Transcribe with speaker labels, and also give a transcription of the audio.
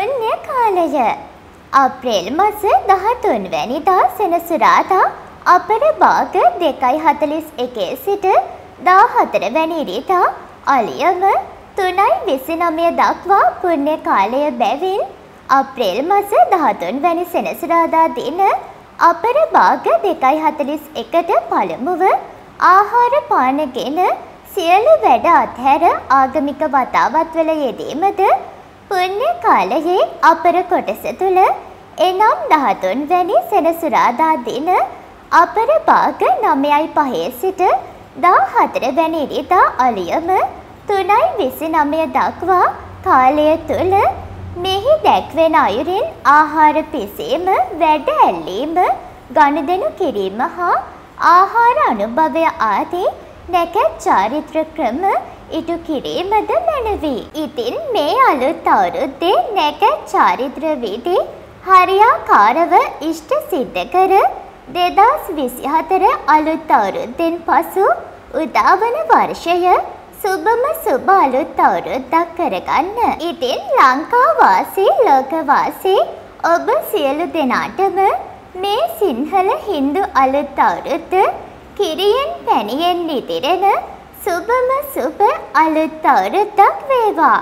Speaker 1: පුණ්‍ය කාලය. අප්‍රේල් මස 13 වැනිදා සෙනසුරාදා අපර භාග 2.41 සිට 14 වැනි ඉරිදා අලියම 3.29 දක්වා පුණ්‍ය කාලය බැවින් අප්‍රේල් මස 13 වැනි සෙනසුරාදා දින අපර භාග 2.41ට පළමුව ආහාර පානගෙන සියලු වැඩ අත්හැර ආගමික වතාවත්වල යෙදීමද පුණ්‍ය කාලයේ අපර කොටස තුල එනම් 13 වැනි සෙනසුරාදා දින අපර භාග 9.5 සිට 14 වැනි ඉරිදා අලියම 3.29 දක්වා කාලය තුල මෙහි දැක්වෙන අයුරින් ආහාර පිසීම වැඩ ඇල්ලීම ගනුදෙනු කිරීම හා ආහාර අනුභවය ආදී නැකැත් චාරිත්‍ර ක්‍රම ඉටු කිරීමද මැනවි. ඉතින් මේ අලුත් අවුරුද්දේ නැකැත් චාරිත්‍ර විධි හරියාකාරව ඉෂ්ට සිද්ධ කර දෙදස් විසිහතර අලුත් අවුරුද්දෙන් පසු උදාවන වර්ෂය සුබම සුබ අලුත් අවුරුද්දක් කරගන්න. ඉතින් ලංකාවාසී ලෝකවාසී ඔබ සියලු දෙනාටම මේ සිංහල හින්දු අලුත් අවුරුද්ද කිරියෙන් පැණියෙන් ඉදිරෙන සුබම සුබ අලුත් අවුරුද්දක් වේවා.